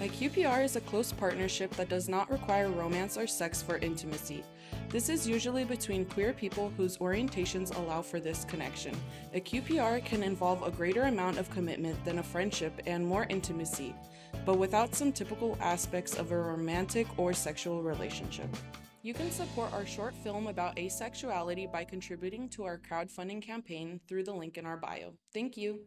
A QPR is a close partnership that does not require romance or sex for intimacy. This is usually between queer people whose orientations allow for this connection. A QPR can involve a greater amount of commitment than a friendship and more intimacy, but without some typical aspects of a romantic or sexual relationship. You can support our short film about asexuality by contributing to our crowdfunding campaign through the link in our bio. Thank you.